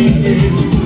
baby.